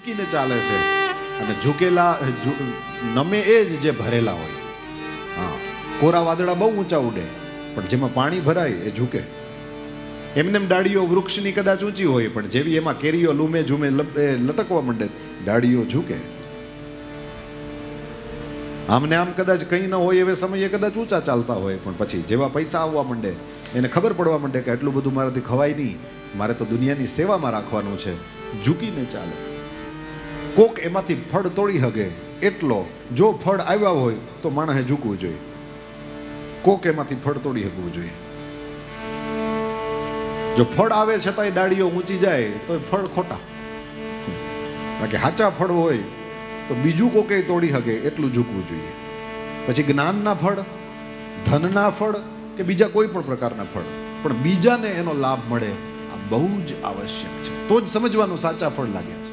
ઝૂકીને ચાલે છે. અને ઝૂકેલા નમે એ જ જે ભરેલા હોય. હા, કોરા વાદળા બહુ ઊંચા ઉડે, પણ જેમાં પાણી ભરાય એ ઝૂકે. એમનેમ ડાળીઓ વૃક્ષની કદાચ ઊંચી હોય, પણ જેવી એમાં કેરીઓ લૂમે ઝૂમે લટકવા માંડે, ડાળીઓ ઝૂકે. આમને આમ કદાચ કંઈ ન હોય એવે સમયે કદાચ ઊંચા ચાલતા હોય, પણ પછી જેવા પૈસા આવવા માંડે, એને ખબર પડવા માંડે કે આટલું બધું મારાથી ખવાય નહીં. મારે તો દુનિયાની સેવામાં રાખવાનું છે. ઝૂકીને ચાલે. કોક એમાંથી ફળ તોડી શકે એટલો, જો ફળ આવ્યા હોય, તો માણસે ઝૂકવું જોઈએ. કોક એમાંથી ફળ તોડી હકવું જોઈએ. જો ફળ આવે છતાંય ડાળીઓ ઊંચી જાય તો એ ફળ ખોટા. બાકી સાચા ફળ હોય, તો બીજું કોકે તોડી હકે એટલું ઝૂકવું જોઈએ. પછી જ્ઞાનના ફળ, ધનના ફળ, કે બીજા કોઈ પણ પ્રકારના ફળ. પણ બીજાને એનો લાભ મળે, આ બહુ જ આવશ્યક છે. તો જ સમજવાનું સાચા ફળ લાગે